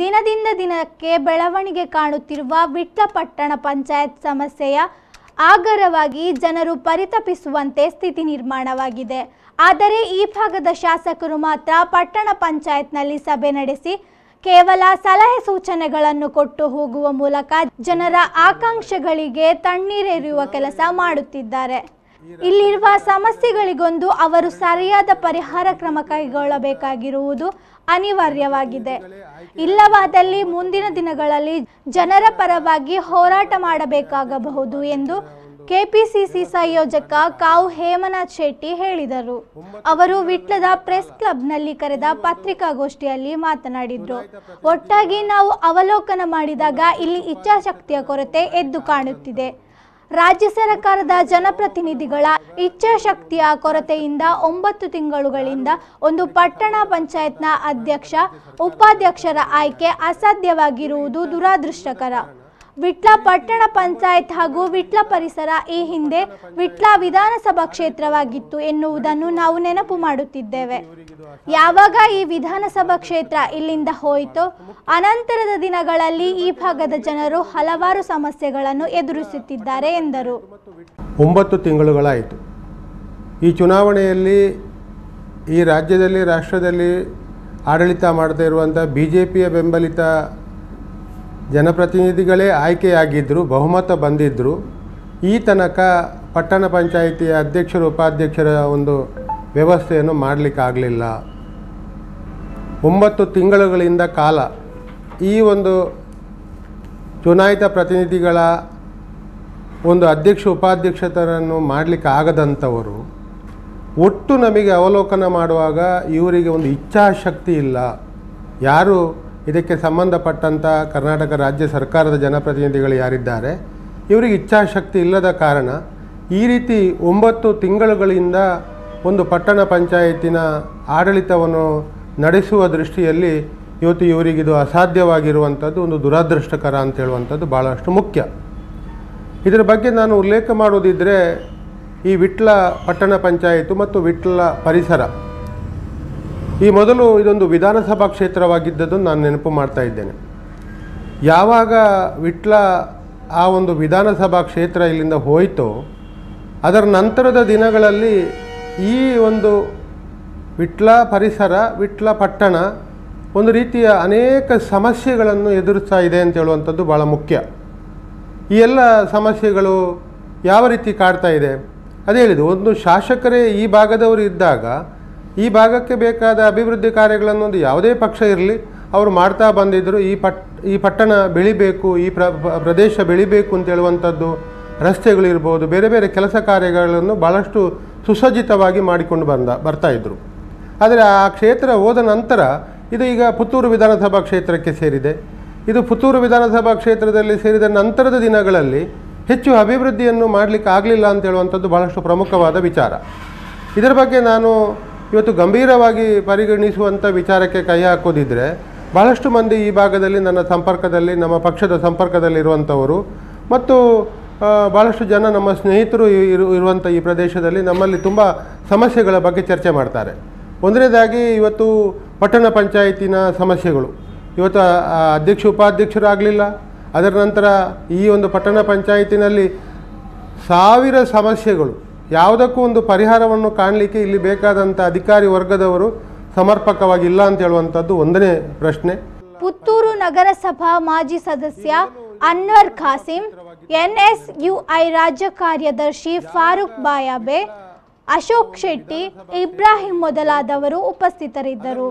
ದಿನದಿಂದ ದಿನಕ್ಕೆ ಬೆಳವಣಿಗೆ ಕಾಣುತ್ತಿರುವ ವಿಟ್ಲಪಟ್ಟಣ ಪಂಚಾಯತ್ ಸಮಸ್ಯೆಯ ಆಗರವಾಗಿ ಜನರು ಪರಿತಪಿಸುವಂತೆ ಸ್ಥಿತಿ ನಿರ್ಮಾಣವಾಗಿದೆ. ಆದರೆ ಈ ಭಾಗದ ಶಾಸಕರು ಮಾತ್ರ ಪಟ್ಟಣ ಪಂಚಾಯತ್ನಲ್ಲಿ ಸಭೆ ನಡೆಸಿ ಕೇವಲ ಸಲಹೆ ಸೂಚನೆಗಳನ್ನು ಕೊಟ್ಟು ಹೋಗುವ ಮೂಲಕ ಜನರ ಆಕಾಂಕ್ಷೆಗಳಿಗೆ ತಣ್ಣೀರೆರಿಯುವ ಕೆಲಸ ಮಾಡುತ್ತಿದ್ದಾರೆ. ಇಲ್ಲಿರುವ ಸಮಸ್ಯೆಗಳಿಗೊಂದು ಅವರು ಸರಿಯಾದ ಪರಿಹಾರ ಕ್ರಮ ಕೈಗೊಳ್ಳಬೇಕಾಗಿರುವುದು ಅನಿವಾರ್ಯವಾಗಿದೆ. ಇಲ್ಲವಾದಲ್ಲಿ ಮುಂದಿನ ದಿನಗಳಲ್ಲಿ ಜನರ ಪರವಾಗಿ ಹೋರಾಟ ಮಾಡಬೇಕಾಗಬಹುದು ಎಂದು ಕೆಪಿಸಿಸಿ ಸಂಯೋಜಕ ಕಾವು ಹೇಮನಾಥ್ ಶೆಟ್ಟಿ ಹೇಳಿದರು. ಅವರು ವಿಟ್ಲದ ಪ್ರೆಸ್ ಕ್ಲಬ್ನಲ್ಲಿ ಕರೆದ ಪತ್ರಿಕಾಗೋಷ್ಠಿಯಲ್ಲಿ ಮಾತನಾಡಿದರು. ಒಟ್ಟಾಗಿ ನಾವು ಅವಲೋಕನ ಮಾಡಿದಾಗ ಇಲ್ಲಿ ಇಚ್ಛಾಶಕ್ತಿಯ ಕೊರತೆ ಎದ್ದು ಕಾಣುತ್ತಿದೆ. ರಾಜ್ಯ ಸರ್ಕಾರದ ಜನಪ್ರತಿನಿಧಿಗಳ ಇಚ್ಛಾಶಕ್ತಿಯ ಕೊರತೆಯಿಂದ ಒಂಬತ್ತು ತಿಂಗಳುಗಳಿಂದ ಒಂದು ಪಟ್ಟಣ ಪಂಚಾಯತ್ನ ಅಧ್ಯಕ್ಷ, ಉಪಾಧ್ಯಕ್ಷರ ಆಯ್ಕೆ ಅಸಾಧ್ಯವಾಗಿರುವುದು ದುರಾದೃಷ್ಟಕರ. ವಿಟ್ಲ ಪಟ್ಟಣ ಪಂಚಾಯತ್ ಹಾಗೂ ವಿಟ್ಲ ಪರಿಸರ ಈ ಹಿಂದೆ ವಿಟ್ಲ ವಿಧಾನಸಭಾ ಕ್ಷೇತ್ರವಾಗಿತ್ತು ಎನ್ನುವುದನ್ನು ನಾವು ನೆನಪು ಮಾಡುತ್ತಿದ್ದೇವೆ. ಯಾವಾಗ ಈ ವಿಧಾನಸಭಾ ಕ್ಷೇತ್ರ ಇಲ್ಲಿಂದ ಹೋಯಿತೋ, ಅನಂತರದ ದಿನಗಳಲ್ಲಿ ಈ ಭಾಗದ ಜನರು ಹಲವಾರು ಸಮಸ್ಯೆಗಳನ್ನು ಎದುರಿಸುತ್ತಿದ್ದಾರೆ ಎಂದರು. ಒಂಬತ್ತು ತಿಂಗಳುಗಳಾಯಿತು. ಈ ಚುನಾವಣೆಯಲ್ಲಿ ಈ ರಾಜ್ಯದಲ್ಲಿ, ರಾಷ್ಟ್ರದಲ್ಲಿ ಆಡಳಿತ ಮಾಡದೇ ಇರುವಂಥ ಬಿ ಜೆ ಪಿಯ ಬೆಂಬಲಿತ ಜನಪ್ರತಿನಿಧಿಗಳೇ ಆಯ್ಕೆಯಾಗಿದ್ದರು, ಬಹುಮತ ಬಂದಿದ್ದರು. ಈ ತನಕ ಪಟ್ಟಣ ಪಂಚಾಯಿತಿಯ ಅಧ್ಯಕ್ಷರು, ಉಪಾಧ್ಯಕ್ಷರ ಒಂದು ವ್ಯವಸ್ಥೆಯನ್ನು ಮಾಡಲಿಕ್ಕಾಗಲಿಲ್ಲ. ಒಂಬತ್ತು ತಿಂಗಳುಗಳಿಂದ ಕಾಲ ಈ ಒಂದು ಚುನಾಯಿತ ಪ್ರತಿನಿಧಿಗಳ ಒಂದು ಅಧ್ಯಕ್ಷ ಉಪಾಧ್ಯಕ್ಷತರನ್ನು ಮಾಡಲಿಕ್ಕೆ ಆಗದಂಥವರು ಒಟ್ಟು ನಮಗೆ ಅವಲೋಕನ ಮಾಡುವಾಗ ಇವರಿಗೆ ಒಂದು ಇಚ್ಛಾಶಕ್ತಿ ಇಲ್ಲ. ಯಾರು ಇದಕ್ಕೆ ಸಂಬಂಧಪಟ್ಟಂಥ ಕರ್ನಾಟಕ ರಾಜ್ಯ ಸರ್ಕಾರದ ಜನಪ್ರತಿನಿಧಿಗಳು ಯಾರಿದ್ದಾರೆ, ಇವರಿಗೆ ಇಚ್ಛಾಶಕ್ತಿ ಇಲ್ಲದ ಕಾರಣ ಈ ರೀತಿ ಒಂಬತ್ತು ತಿಂಗಳುಗಳಿಂದ ಒಂದು ಪಟ್ಟಣ ಪಂಚಾಯತಿನ ಆಡಳಿತವನ್ನು ನಡೆಸುವ ದೃಷ್ಟಿಯಲ್ಲಿ ಇವತ್ತು ಇವರಿಗಿದು ಅಸಾಧ್ಯವಾಗಿರುವಂಥದ್ದು, ಒಂದು ದುರಾದೃಷ್ಟಕರ ಅಂತ ಹೇಳುವಂಥದ್ದು ಭಾಳಷ್ಟು ಮುಖ್ಯ. ಇದರ ಬಗ್ಗೆ ನಾನು ಉಲ್ಲೇಖ ಮಾಡೋದಿದ್ದರೆ ಈ ವಿಟ್ಲ ಪಟ್ಟಣ ಪಂಚಾಯಿತು ಮತ್ತು ವಿಟ್ಲ ಪರಿಸರ ಈ ಮೊದಲು ಇದೊಂದು ವಿಧಾನಸಭಾ ಕ್ಷೇತ್ರವಾಗಿದ್ದದ್ದು ನಾನು ನೆನಪು ಮಾಡ್ತಾ ಇದ್ದೇನೆ. ಯಾವಾಗ ವಿಟ್ಲ ಆ ಒಂದು ವಿಧಾನಸಭಾ ಕ್ಷೇತ್ರ ಇಲ್ಲಿಂದ ಹೋಯಿತೋ, ಅದರ ನಂತರದ ದಿನಗಳಲ್ಲಿ ಈ ಒಂದು ವಿಟ್ಲ ಪರಿಸರ, ವಿಟ್ಲ ಪಟ್ಟಣ ಒಂದು ರೀತಿಯ ಅನೇಕ ಸಮಸ್ಯೆಗಳನ್ನು ಎದುರಿಸ್ತಾ ಇದೆ ಅಂತ ಹೇಳುವಂಥದ್ದು ಭಾಳ ಮುಖ್ಯ. ಈ ಎಲ್ಲ ಸಮಸ್ಯೆಗಳು ಯಾವ ರೀತಿ ಕಾಡ್ತಾ ಇದೆ? ಅದೇ ಹೇಳಿದ್ದು, ಒಂದು ಶಾಸಕರೇ ಈ ಭಾಗದವರು ಇದ್ದಾಗ ಈ ಭಾಗಕ್ಕೆ ಬೇಕಾದ ಅಭಿವೃದ್ಧಿ ಕಾರ್ಯಗಳನ್ನು ಒಂದು ಯಾವುದೇ ಪಕ್ಷ ಇರಲಿ, ಅವರು ಮಾಡ್ತಾ ಬಂದಿದ್ದರು ಈ ಪಟ್, ಈ ಪಟ್ಟಣ ಬೆಳಿಬೇಕು, ಈ ಪ್ರ ಪ್ರದೇಶ ಬೆಳಿಬೇಕು ಅಂತ ಹೇಳುವಂಥದ್ದು ರಸ್ತೆಗಳಿರ್ಬೋದು, ಬೇರೆ ಬೇರೆ ಕೆಲಸ ಕಾರ್ಯಗಳನ್ನು ಭಾಳಷ್ಟು ಸುಸಜ್ಜಿತವಾಗಿ ಮಾಡಿಕೊಂಡು ಬಂದ ಬರ್ತಾಯಿದ್ರು ಆದರೆ ಆ ಕ್ಷೇತ್ರ ಹೋದ ನಂತರ ಇದು ಈಗ ಪುತ್ತೂರು ವಿಧಾನಸಭಾ ಕ್ಷೇತ್ರಕ್ಕೆ ಸೇರಿದೆ. ಇದು ಪುತ್ತೂರು ವಿಧಾನಸಭಾ ಕ್ಷೇತ್ರದಲ್ಲಿ ಸೇರಿದ ನಂತರದ ದಿನಗಳಲ್ಲಿ ಹೆಚ್ಚು ಅಭಿವೃದ್ಧಿಯನ್ನು ಮಾಡಲಿಕ್ಕೆ ಆಗಲಿಲ್ಲ ಅಂತ ಹೇಳುವಂಥದ್ದು ಬಹಳಷ್ಟು ಪ್ರಮುಖವಾದ ವಿಚಾರ. ಇದರ ಬಗ್ಗೆ ನಾನು ಇವತ್ತು ಗಂಭೀರವಾಗಿ ಪರಿಗಣಿಸುವಂಥ ವಿಚಾರಕ್ಕೆ ಕೈ ಹಾಕೋದಿದ್ದರೆ ಬಹಳಷ್ಟು ಮಂದಿ ಈ ಭಾಗದಲ್ಲಿ ನನ್ನ ಸಂಪರ್ಕದಲ್ಲಿ, ನಮ್ಮ ಪಕ್ಷದ ಸಂಪರ್ಕದಲ್ಲಿರುವಂಥವರು ಮತ್ತು ಭಾಳಷ್ಟು ಜನ ನಮ್ಮ ಸ್ನೇಹಿತರು ಇರು ಇರುವಂಥ ಈ ಪ್ರದೇಶದಲ್ಲಿ ನಮ್ಮಲ್ಲಿ ತುಂಬ ಸಮಸ್ಯೆಗಳ ಬಗ್ಗೆ ಚರ್ಚೆ ಮಾಡ್ತಾರೆ. ಒಂದನೇದಾಗಿ ಇವತ್ತು ಪಟ್ಟಣ ಪಂಚಾಯತಿನ ಸಮಸ್ಯೆಗಳು. ಇವತ್ತು ಅಧ್ಯಕ್ಷ ಉಪಾಧ್ಯಕ್ಷರು ಆಗಲಿಲ್ಲ ಅದರ ನಂತರ ಈ ಒಂದು ಪಟ್ಟಣ ಪಂಚಾಯತಿನಲ್ಲಿ ಸಾವಿರ ಸಮಸ್ಯೆಗಳು. ಯಾವುದಕ್ಕೂ ಒಂದು ಪರಿಹಾರವನ್ನು ಕಾಣಲಿಕ್ಕೆ ಇಲ್ಲಿ ಬೇಕಾದಂಥ ಅಧಿಕಾರಿ ವರ್ಗದವರು ಸಮರ್ಪಕವಾಗಿ ಇಲ್ಲ ಅಂತ ಹೇಳುವಂಥದ್ದು ಒಂದನೇ ಪ್ರಶ್ನೆ. ಪುತ್ತೂರು ನಗರಸಭಾ ಮಾಜಿ ಸದಸ್ಯ ಅನ್ವರ್ ಖಾಸಿಂ, ಎನ್ಎಸ್ಯುಐ ರಾಜ್ಯ ಕಾರ್ಯದರ್ಶಿ ಫಾರೂಕ್ ಬಾಯಾಬೆ, ಅಶೋಕ್ ಶೆಟ್ಟಿ, ಇಬ್ರಾಹಿಂ ಮೊದಲಾದವರು ಉಪಸ್ಥಿತರಿದ್ದರು.